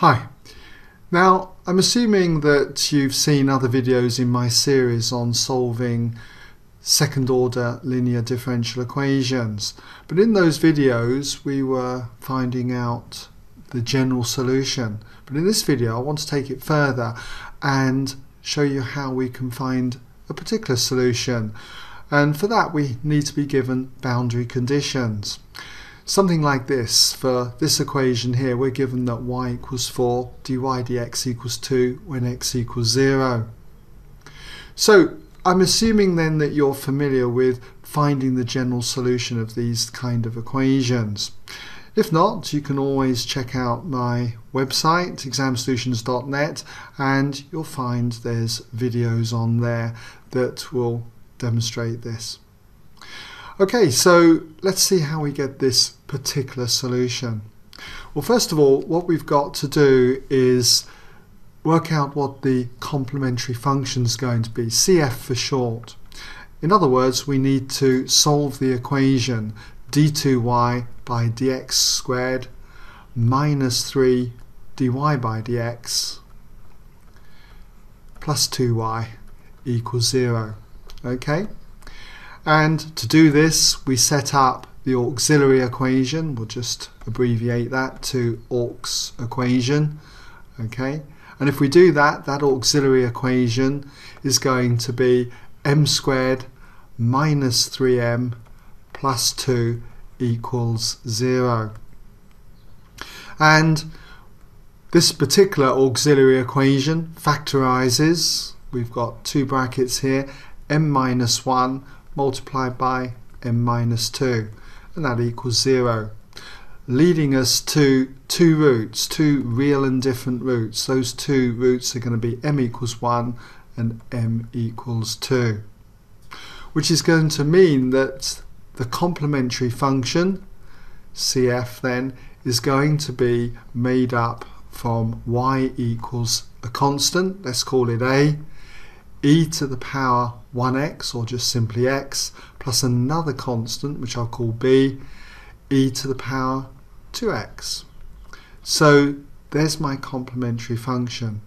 Hi. Now, I'm assuming that you've seen other videos in my series on solving second order linear differential equations. But in those videos, we were finding out the general solution. But in this video, I want to take it further and show you how we can find a particular solution. And for that, we need to be given boundary conditions. Something like this, for this equation here, we're given that y equals 4, dy dx equals 2 when x equals 0. So I'm assuming then that you're familiar with finding the general solution of these kind of equations. If not, you can always check out my website, examsolutions.net, and you'll find there's videos on there that will demonstrate this. Okay, so let's see how we get this particular solution. Well, first of all, what we've got to do is work out what the complementary function is going to be, CF for short. In other words, we need to solve the equation d2y by dx squared minus 3 dy by dx plus 2y equals 0. Okay? And to do this, we set up the auxiliary equation. We'll just abbreviate that to aux equation. Okay, and if we do that, that auxiliary equation is going to be m squared minus 3m plus 2 equals 0. And this particular auxiliary equation factorizes, we've got two brackets here, m minus 1 multiplied by m minus 2 and that equals 0 leading us to two roots, two real and different roots. Those two roots are going to be m equals 1 and m equals 2 which is going to mean that the complementary function CF then is going to be made up from y equals a constant, let's call it a, e to the power 1x or just simply x plus another constant which I'll call b e to the power 2x. So there's my complementary function.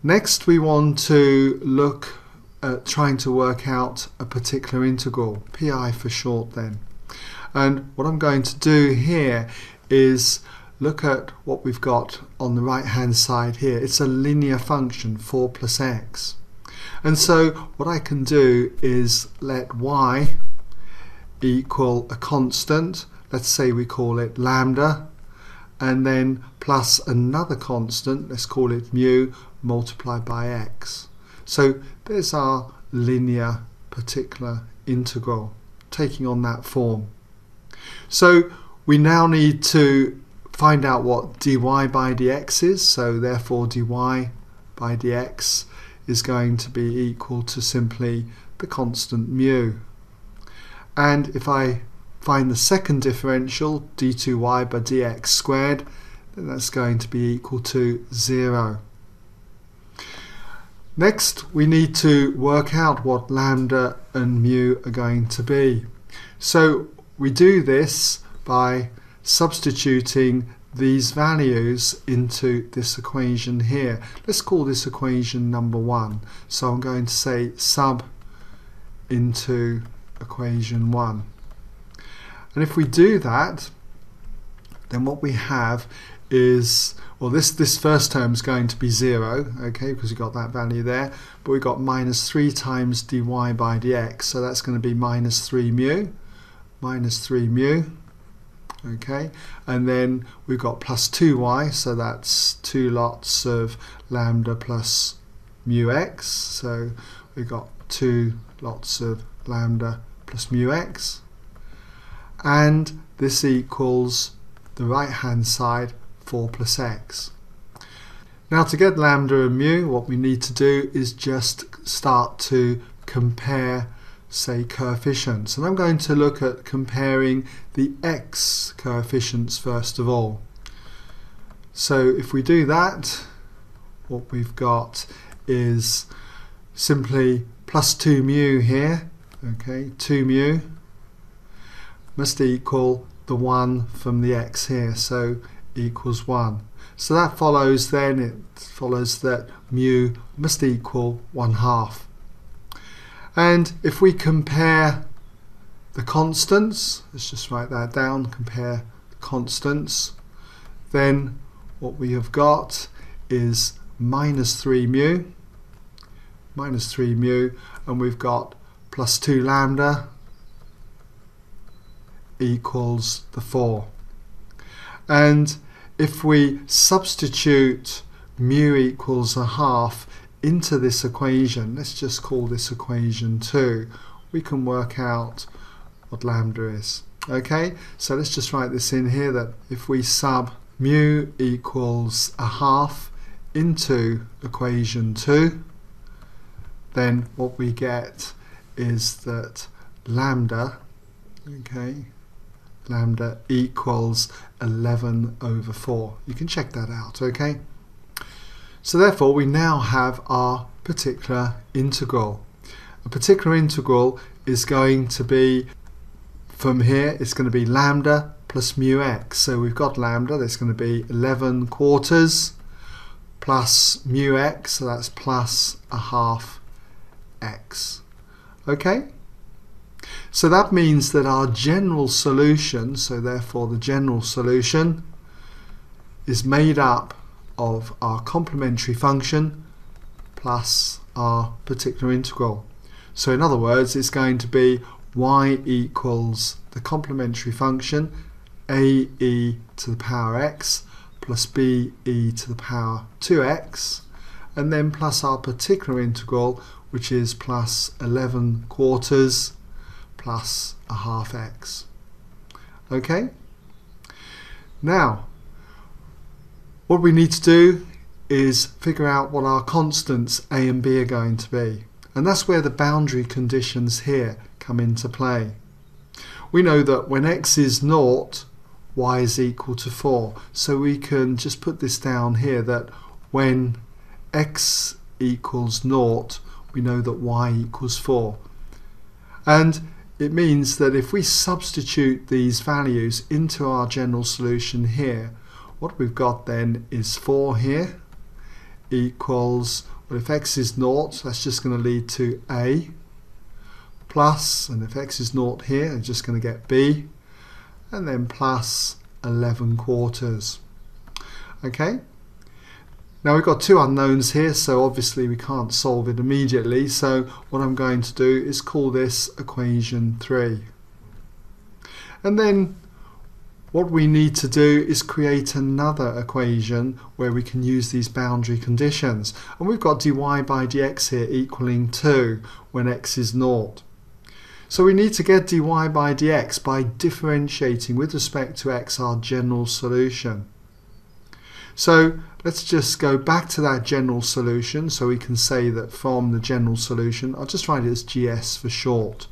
Next we want to look at trying to work out a particular integral, pi for short then. And what I'm going to do here is look at what we've got on the right hand side here. It's a linear function, 4 plus x. And so what I can do is let y equal a constant, let's say we call it lambda, and then plus another constant, let's call it mu, multiplied by x. So there's our linear particular integral taking on that form. So we now need to find out what dy by dx is, so therefore dy by dx is going to be equal to simply the constant mu. And if I find the second differential, d2y by dx squared, then that's going to be equal to 0. Next, we need to work out what lambda and mu are going to be. So we do this by substituting these values into this equation here. Let's call this equation number one. So I'm going to say sub into equation one. And if we do that, then what we have is, well this, this first term is going to be zero, okay, because we've got that value there, but we've got minus 3 times dy by dx, so that's going to be minus 3 mu, minus 3 mu, okay? And then we've got plus 2y so that's two lots of lambda plus mu x. So we've got two lots of lambda plus mu x. And this equals the right hand side 4 plus x. Now to get lambda and mu what we need to do is just start to compare say coefficients. And I'm going to look at comparing the x coefficients first of all. So if we do that what we've got is simply plus 2 mu here okay 2 mu must equal the 1 from the x here so equals 1 So that follows then, it follows that mu must equal 1 half. And if we compare the constants, let's just write that down, compare the constants, then what we have got is minus 3 mu, minus 3 mu, and we've got plus 2 lambda equals the 4. And if we substitute mu equals a half into this equation, let's just call this equation 2, we can work out what lambda is. Okay, so let's just write this in here that if we sub mu equals a half into equation 2, then what we get is that lambda, okay, lambda equals 11 over 4. You can check that out, okay? So therefore we now have our particular integral. A particular integral is going to be, from here, it's going to be lambda plus mu x. So we've got lambda, that's going to be 11 quarters plus mu x, so that's plus a half x. Okay? So that means that our general solution, so therefore the general solution, is made up of our complementary function plus our particular integral. So in other words, it's going to be y equals the complementary function a e to the power x plus b e to the power 2x and then plus our particular integral which is plus 11 quarters plus a half x. Okay? Now, what we need to do is figure out what our constants a and b are going to be. And that's where the boundary conditions here come into play. We know that when x is naught, y is equal to 4. So we can just put this down here that when x equals naught, we know that y equals 4. And it means that if we substitute these values into our general solution here, what we've got then is 4 here equals, well if x is naught, that's just going to lead to a, plus, and if x is naught here, it's just going to get b, and then plus 11 quarters. Okay, now we've got two unknowns here, so obviously we can't solve it immediately. So what I'm going to do is call this equation 3. And then what we need to do is create another equation where we can use these boundary conditions. And we've got dy by dx here equaling 2 when x is 0. So we need to get dy by dx by differentiating with respect to x our general solution. So let's just go back to that general solution so we can say that from the general solution, I'll just write it as GS for short.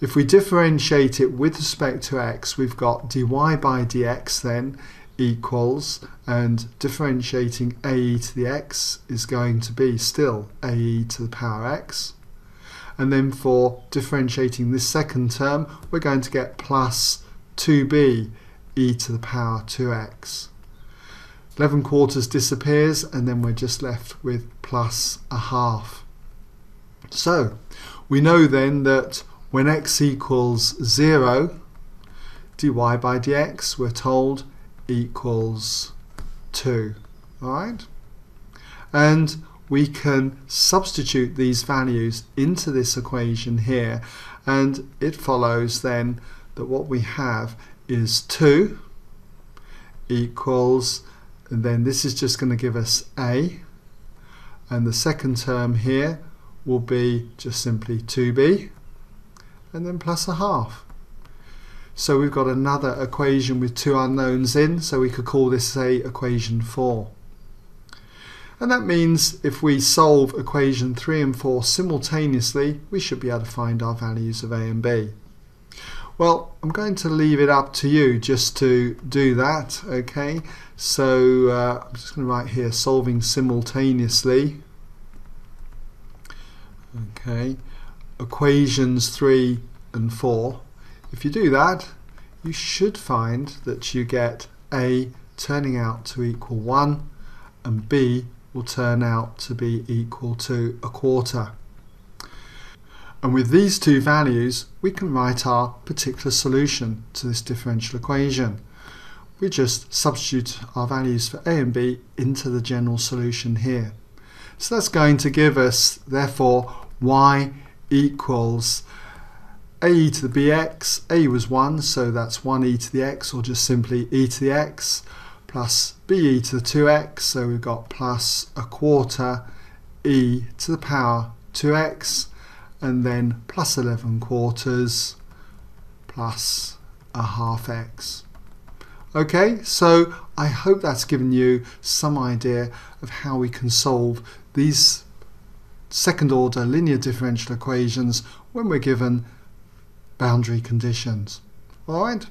If we differentiate it with respect to x, we've got dy by dx then equals, and differentiating ae to the x is going to be still ae to the power x. And then for differentiating this second term, we're going to get plus 2b e to the power 2x. 11 quarters disappears and then we're just left with plus a half. So we know then that when x equals 0 dy by dx we're told equals 2 alright? And we can substitute these values into this equation here and it follows then that what we have is 2 equals and then this is just going to give us a and the second term here will be just simply 2b and then plus a half. So we've got another equation with two unknowns in so we could call this say equation 4. And that means if we solve equation 3 and 4 simultaneously we should be able to find our values of a and b. Well, I'm going to leave it up to you just to do that, okay? So uh, I'm just going to write here solving simultaneously. Okay, equations 3 and 4. If you do that, you should find that you get a turning out to equal 1 and b will turn out to be equal to a quarter. And with these two values, we can write our particular solution to this differential equation. We just substitute our values for a and b into the general solution here. So that's going to give us, therefore, y equals a to the bx, a was 1, so that's 1e to the x, or just simply e to the x, plus be to the 2x, so we've got plus a quarter e to the power 2x, and then plus 11 quarters plus a half x. Okay, so I hope that's given you some idea of how we can solve these second order linear differential equations when we're given boundary conditions. Alright?